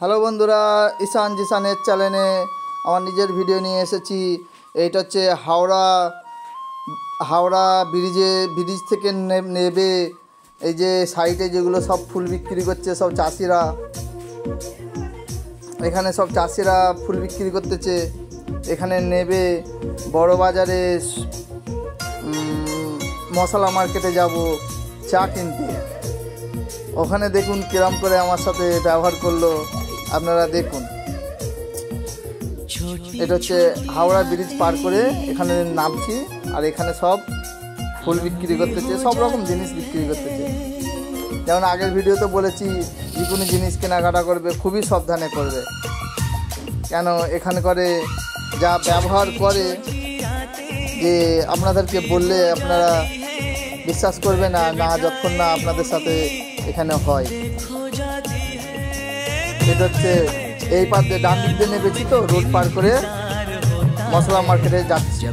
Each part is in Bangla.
হ্যালো বন্ধুরা, ঈশান জিসানের চ্যানেলে আমার নিজের ভিডিও নিয়ে এসেছি। এইটা হচ্ছে হাওড়া হাওড়া ব্রিজে ব্রিজ থেকে নেবে এই যে সাইডে যেগুলো সব ফুল বিক্রি করছে সব চাষিরা। এখানে সব চাষিরা ফুল বিক্রি করতেছে। এখানে নেবে বড় বাজারে মশলা মার্কেটে যাব, চা কিনতে। ওখানে দেখুন কিরম করে আমার সাথে ব্যবহার করল। আপনারা দেখুন। এটা হচ্ছে হাওড়া ব্রিজ পার করে এখানে নামছি, আর এখানে সব ফুল বিক্রি করতেছে সব রকম জিনিস বিক্রি করতেছে যেমন আগের ভিডিওতে বলেছি, যে কোনো জিনিস কেনাকাটা করবে, খুবই সাবধানে করবে। কেন? এখানে করে যা ব্যবহার করে, যে আপনাদেরকে বললে আপনারা বিশ্বাস করবে না না যতক্ষণ না আপনাদের সাথে এখানে হয়। এটা হচ্ছে এই পার দিয়ে ডান দিক দিয়ে নেমেছি তো রোড পার করে মশলা মার্কেটে যাচ্ছি।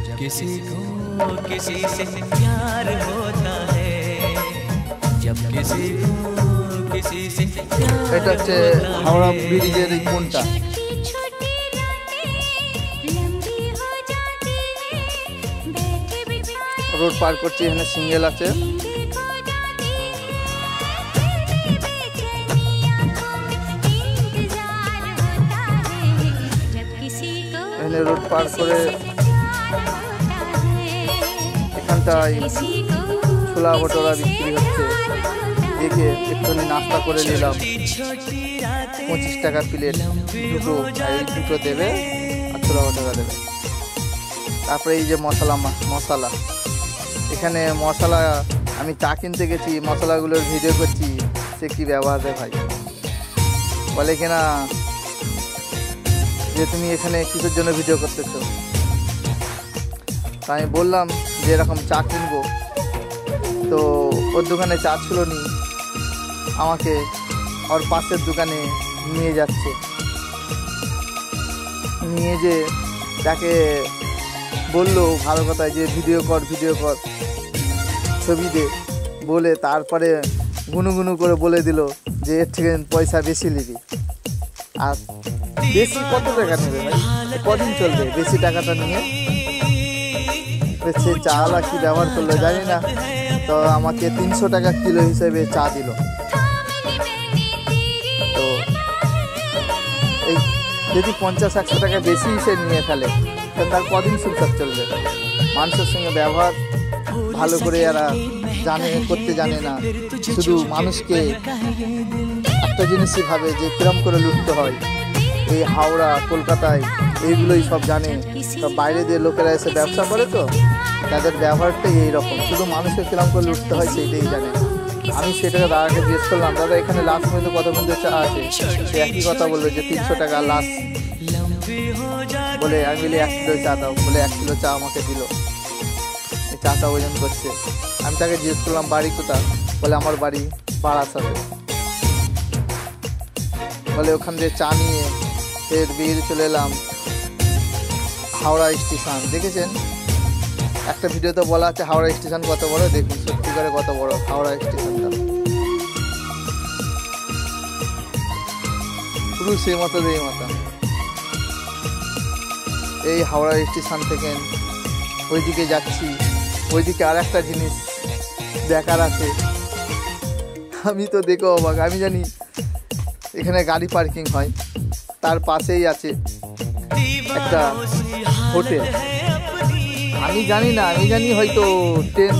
এটা হচ্ছে হাওড়া ব্রিজের এই কোনটা রোড পার করছি এখানে সিঙ্গেল আছে। সামনে রোড পার করে এখানটায় ছোলা ভটোরা বিক্রি হচ্ছে। দেখে একটুখানি নাস্তা করে নিলাম। পঁচিশ টাকা প্লেট। দুটো দুটো দেবে আর ছোলা ভটোরা দেবে। তারপরে এই যে মশলা মশলা। এখানে মশলা, আমি চা কিনতে গেছি, মশলাগুলোর ভিডিও করছি। সে কী ব্যবহার দেয় ভাই? বলে কিনা যে তুমি এখানে কিসের জন্য ভিডিও করতেছো? তা আমি বললাম যে এরকম চা কিনবো। তো ওর দোকানে চা ছিল নি, আমাকে ওর পাশের দোকানে নিয়ে যাচ্ছে। নিয়ে যে তাকে বলল, ভালো কথা যে ভিডিও কর ভিডিও কর। ছবি দে, বলে তারপরে গুনু গুনু করে বলে দিল যে এর থেকে পয়সা বেশি নিবি। আর বেশি কত টাকা নেবে ভাই? কদিন চলবে বেশি টাকাটা নিয়ে? সে চাওয়ালা কি ব্যবহার করল জানি না। তো আমাকে তিনশো টাকা কিলো হিসেবে চা দিল। তো এই যদি পঞ্চাশ, একশো টাকা বেশি সে নিয়ে ফেলে তো তার কদিন সংসার চলবে? মানুষের সঙ্গে ব্যবহার ভালো করে এরা জানে করতে জানে না। শুধু মানুষকে একটা জিনিসই ভাবে যে কিরম করে লুটতে হয়। এই হাওড়া কলকাতায় এইগুলোই সব জানে। সব বাইরে দিয়ে লোকেরা এসে ব্যবসা করে তো তাদের ব্যবহারটাই এইরকম। শুধু মানুষকে কিরম করে লুটতে হয় সেইটাই জানে আমি সেটাকে দাদাকে জিজ্ঞেস করলাম দাদা এখানে লাস্ট পর্যন্ত কত পর্যন্ত চা আছে? সে একই কথা বলল যে তিনশো টাকা লাস্ট বলে আমি বলি এক কিলো চা দাও। বলে এক কিলো চা আমাকে দিল। চাটা ওজন করছে। আমি তাকে জিজ্ঞেস করলাম, বাড়ি কোথা বলে, আমার বাড়ি সাথে বলে, ওখান দিয়ে চা নিয়ে ফের বেরিয়ে চলে এলাম হাওড়া স্টেশন। দেখেছেন? একটা ভিডিওতে বলা আছে, হাওড়া স্টেশন কত বড়? দেখুন, সত্যি করে কত বড়, হাওড়া স্টেশনটা। পুরো সেই মতো এই মতো। এই হাওড়া স্টেশন থেকে ওইদিকে যাচ্ছি। ওইদিকে আর একটা জিনিস দেখার আছে। আমি তো দেখো অবাক, আমি জানি এখানে গাড়ি পার্কিং হয়, তার পাশেই আছে একটা হোটেল। আমি জানি না, আমি জানি হয়তো ট্রেন,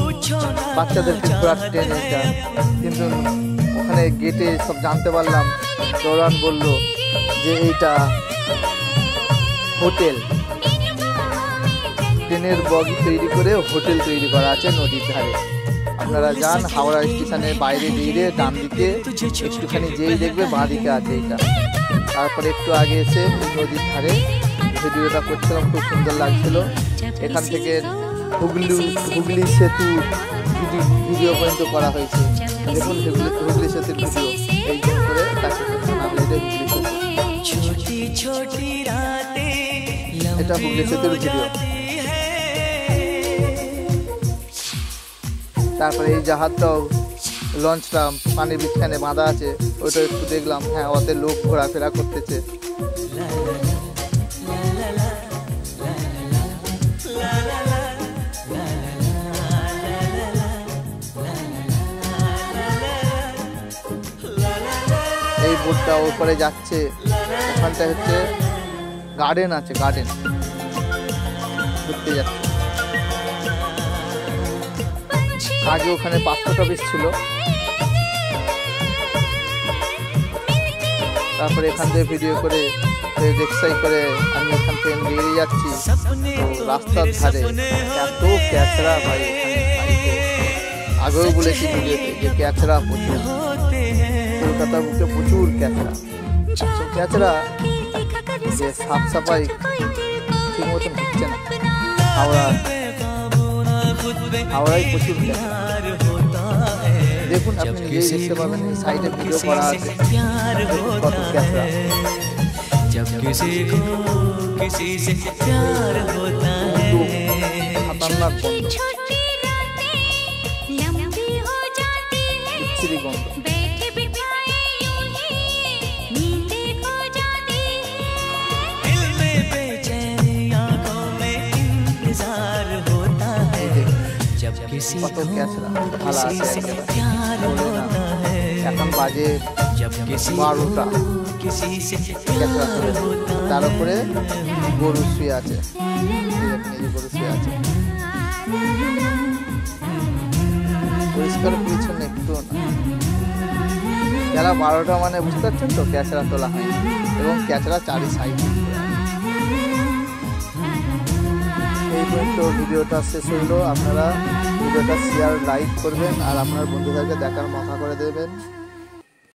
বাচ্চাদেরকে ঘোরার ট্রেন এটা, কিন্তু ওখানে গেটে সব জানতে পারলাম দৌড়ান বলল যে এইটা হোটেল। ট্রেনের বগি তৈরি করে হোটেল তৈরি করা আছে নদীর ধারে। আপনারা যান হাওড়া স্টেশনের বাইরে দিয়ে ডান দিকে একটুখানি যেই দেখবে বাঁ দিকে আছে এটা তারপরে একটু আগে এসে নদীর ধারে ভিডিওটা করছিলাম খুব সুন্দর লাগছিল। এখান থেকে হুগলি হুগলি সেতু ভিডিও পর্যন্ত করা হয়েছে। দেখুন হুগলি হুগলি সেতুর ভিডিও। এই করে সেতু। এটা হুগলি সেতুর ভিডিও। তারপরে এই জাহাজটাও লঞ্চটা, পানির বিছখানে বাঁধা আছে, ওইটা একটু দেখলাম হ্যাঁ ওতে লোক ঘোরাফেরা করতেছে। এই বোটটা ওপরে যাচ্ছে ওখানটা হচ্ছে গার্ডেন আছে গার্ডেন ঘুরতে যাচ্ছে। আগে ওখানে পাঁচশোটা পিস ছিল। তারপরে এখান থেকে ভিডিও করে রিক্সাই করে আমি এখান থেকে বেরিয়ে যাচ্ছি। রাস্তার ধারে। এত ক্যাচরা ভাই আগেও বলেছি ভিডিওতে যে ক্যাচরা প্রচুর। কলকাতার বুকে প্রচুর ক্যাচরা তো ক্যাচরা যে সাফ সাফাই ঠিক মতন হচ্ছে না। আমরা হাওড়ায় প্রচুর ক্যাচরা प्यार होता है দেখুন আপনি নিজেই দেখতে পাবেন এই সাইডে ভিডিও করা আছে प्यार দেখুন কত होता ক্যাচরা है जब किसी को किसी से प्यार होता একটু है খতরনাক গন্ধ छोटी ক্যাচরা তার উপরে গরু শুয়ে আছে গরু আছে পরিষ্কার পরিচ্ছন্ন একটু যারা বারোটা মানে বুঝতে পারছেন তো ক্যাচরা তোলা হয় এবং ক্যাচরা চারি সাইড এই পর্যন্ত ভিডিওটা শেষ হইল আপনারা ভিডিওটা শেয়ার লাইক করবেন আর আপনার বন্ধুদেরকে দেখার মাথা করে দেবেন।